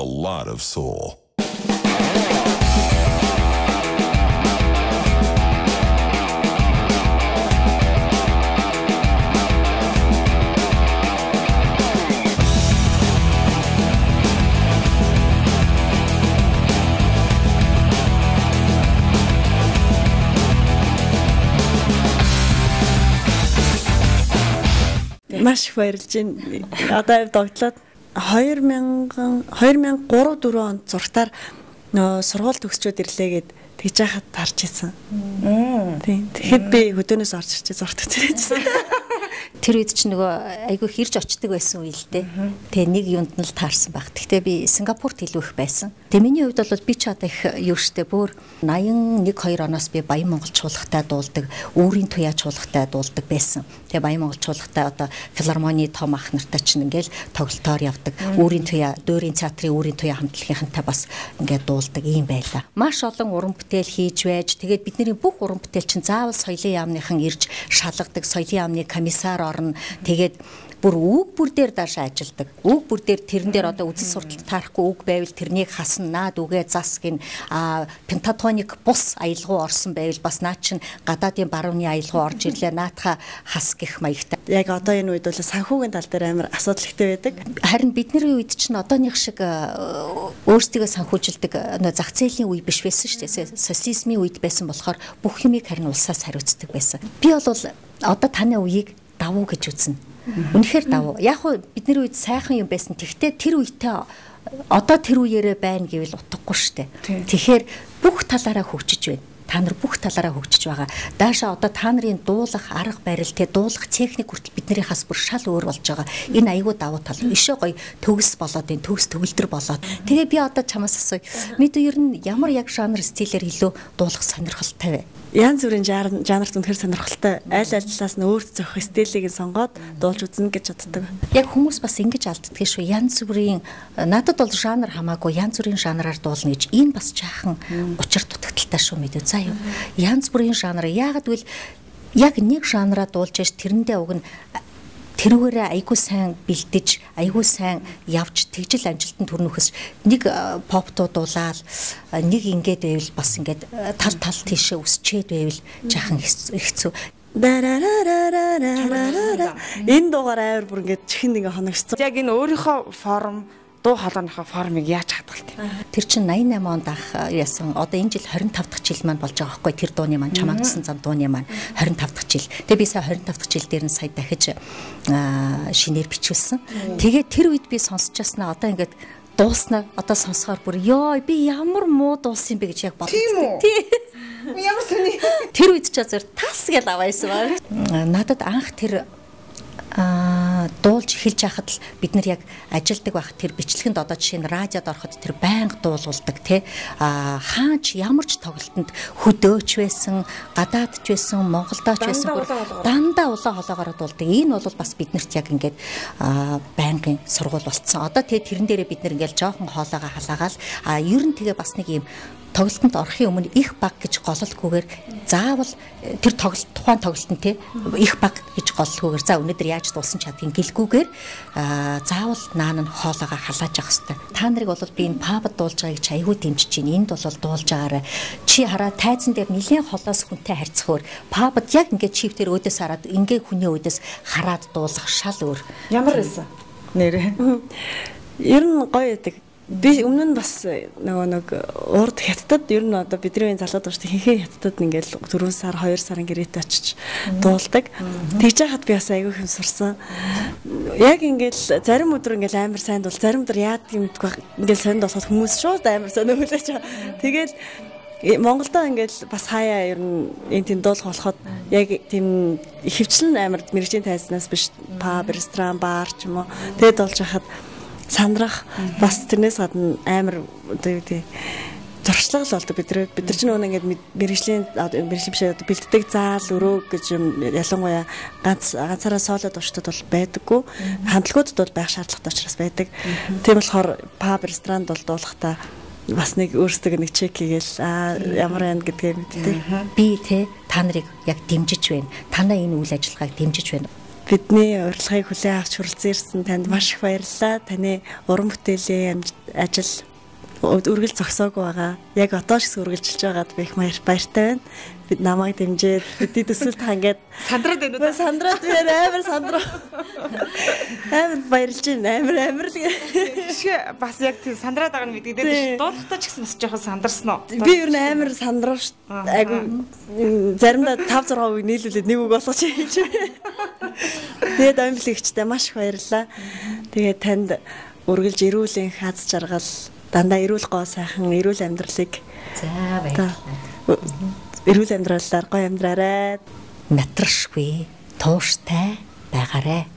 a lot of soul. Маш их баярлж байна. Одоо догтлоод 2000 2003 4 онд зургатаар нөө сургууль төгсчөөд ирлээ гэд тэгж яхад тарж исэн. Тийм. Тэгэхэд би хөдөөнөөс орж ирчээ зургат үзчихсэн. Тэр үед ч нөгөө айгүй хэрж очдөг байсан үе л дээ. Тэгээ нэг юунд нь л таарсан баг. Гэхдээ би Сингапурт илүү их байсан. Тэгээ миний хувьд бол би ч одоо их юу штэ бүр 81 2 оноос би Баян Монгол чуулгатай дуулдаг, өөрийн туяа чуулгатай дуулдаг байсан. Тэгээ Баян Монгол чуулгатай одоо филармони том ах нартай ч ингээл тоглолтоор явдаг. Өөрийн туяа, дөөрийн театрын өөрийн туяа хамтлагийнхантай бас ингээд дуулдаг юм байла. Маш олон уран бүтээл хийж байж тэгээд бидний бүх уран бүтээл чинь заавал соёлын яамныхан ирж шалгадаг, соёлын яамны комиссар орно. Тэгээд бүр үг бүр дээр даашаа ажилдаг. Үг бүр дээр тэрэн дээр одоо үзэл суртал таарахгүй үг байвал тэрнийг хасна наад үгээ зас гин а пентатоник бус аялгау орсон байвал бас наа чин гадаадын барууны аялгау орж ирлээ наатха хас гих маягтай. Яг одоо энэ үед бол санхүүгийн тал дээр амар асуудал ихтэй байдаг. Харин бидний үед чинь одооных шиг өөрсдөө санхүүжилдэг нөө зах зээлийн үе биш байсан шүү дээ. Социализмын үед байсан болохоор бүх юмыг харин улсаас хариуцдаг байсан. Би бол одоо таны үеийг давуу гэж үзнэ Үнэхээр давуу. Яг уу бидний үед сайхан юм байсан. Тэгвэл тэр үедээ одоо тэр үеэрээ байна гэвэл утгагүй шүү дээ. Тэгэхээр бүх талаараа хөгжиж байна та нар бүх талаараа хөгжиж байгаа. Даашаа одоо та нарын дуулах арга барил те дуулах техник хүртэл биднэрийнхээс бүр шал өөр болж байгаа. Энэ айгүй давуу тал. Ишээ гоё төгс болоод энэ төгс төгөлдөр болоод. Тэгээ би одоо чамаас асууя. Мэдээ ер нь ямар яг жанр стилээр илүү дуулах сонирхолтой вэ? Янз бүрийн жанрт үнэхээр сонирхолтой аль талаас нь өөр зохих стилийг сонгоод дуулж үзнэ гэж боддог. Яг хүмүүс бас ингэж алддаг шүү. Янз бүрийн надад бол жанр хамаагүй янз бүрийн жанраар дуулна гэж энэ бас жаахан учир дутагдaltaй шүү мэдээ. За юу. Янз бүрийн жанр яагаад гэвэл яг нэг жанраа дуулж яж тэрэндээ уг нь тэрүүгээрээ айгүй сайн бэлдэж айгүй сайн явж тэгжил амжилтанд хүрнөхөс нэг поптууд дуулаад нэг ингээд байвал бас ингээд тал тал тийшээ өсчээд байвал жаахан хэцүү энэ дугаар авир бүр ингээд чихэнд ингээ хоногцсон. Яг энэ өөрийнхөө форм дуу хоолойнхоо формыг яаж хадгалт. Тэр чинь 88 онд ах яасан. Одоо энэ жил 25 дахь жил маань болж байгаа байхгүй тэр дууны маань чамаагсан зам дууны маань 25 дахь жил. Тэгээ би сая 25 дахь жил дээр нь сая дахиж шинээр бичүүлсэн. Тэгээ тэр үед би сонсч яснаа одоо ингээд дууснаа одоо сонсохоор бүр ёо би ямар муу дуусан юм бэ гэж яг бодлоо. Тийм? Ямар сони. Тэр үед ч зөв тас гэж аваасан баг. Надад анх тэр дуулж эхэлж байхад л бид нар яг ажилдаг байх тэр бичлэгэнд одоо жишээ нь радиод ороход тэр байнга дуулуулдаг тий аа хаач ямар ч тоглолтод хөдөөч байсан гадаадч байсан монголдооч байсан дандаа улаан хоолоогоор дуулдаг. Энэ бол бас биднэрт яг ингээд байнгын сургууль болцсон. Одоо тий тэрэн дээрээ бид нар ингээд жоохон хоолоогоо халаагаал. А ер нь тэгээ бас нэг юм тоглолтод орохын өмнө их баг гэж гололтгүйгээр заавал э, тэр тоглолт тухайн тоглолтод те их баг гэж гололтгүйгээр за өнөөдөр яаж дуусан чадгийг гэлгүйгээр заавал наан нь хоолоогоо халааж явах хэрэгтэй. Та нарыг бол би энэ пабд дуулж байгааг чи айгүй дэмжиж байна. Энд бол дуулж байгаарай. Чи хараа тайзан дээр нэлээд холоос хүнтэй харьцахөөр пабд яг ингээд чив дээр өөдөөс хараад ингээ хүний өөдөөс хараад дуулах шал өөр. Ямар байсан? Нэрээ. Ер нь гоё байдаг би өмнө нь бас нөгөө нэг урд хятадд ер нь одоо бидний залууд байна шүү дээ хинхээ хятадд ингээл 4 сар 2 сарын гэрээт очиж дуулдаг. Тэгж яхад би бас айгүй хэм сурсан. Яг ингээл зарим өдөр ингээл амар сайн дул зарим өдөр яадаг юм гэдэггүй ингээл сонд босоод хүмүүс шууд амар сонио хүлээж. Тэгэл Монголдо ингээл бас хаяа ер нь энэ тийм дуулах болоход яг тийм хөвчлэн амар мэрэгжлийн тайзнаас биш паб, ресторан, бар ч юм уу тэгээд дуулж хахад сандрах. Бас тэрнээс гадна амар одоо юу гэдэг зуршлаг л болдог бид бид нар ч нөгөө ингээд мэрэгжлийн мэрэгжлийн биш одоо бэлддэг заал өрөө гэж юм ялангуяа ганц ганцаараа соло дурчдад бол байдаггүй. Хандлагуудад бол байх шаардлагатай учраас байдаг. Тийм болохоор паб ресторанд бол дуулахдаа бас нэг өөрсдөө нэг чек хийгээл аа ямар байна гэдгээ мэддэг. Би те та нарыг яг дэмжиж байна. Танаа энэ үйл ажиллагааг дэмжиж байна бидний урилгыг хүлээн авч хүрэлцэн ирсэн танд маш их баярлалаа. Таны уран бүтээлийн ажил үргэлж зогсоогүй байгаа. Яг одоо шиг үргэлжилж байгаад би их баяртай байна. Бид намайг дэмжиж бидний төсөлд хангаад сандраад байна уу? Сандраад би амар сандраа. Амар баярлж байна. Амар амар л. Шгэ бас яг тийм сандраад байгаа нь мэдгээд дуулахтаа ч гэсэн бас жоохон сандарсан уу? Би ер нь амар сандраа ш. Айгу заримдаа 5 6 үг нийлүүлээд нэг үг болгож хийж. Тэгээд амблигчтай маш их баярлалаа. Тэгээд танд үргэлж эрүүлийн хаз жаргал дандаа эрүүл гоо сайхан эрүүл амьдралыг за баярлалаа. Эрүүл амьдралаар гоё амьдраарай. Натрашгүй, тууштай байгаарай.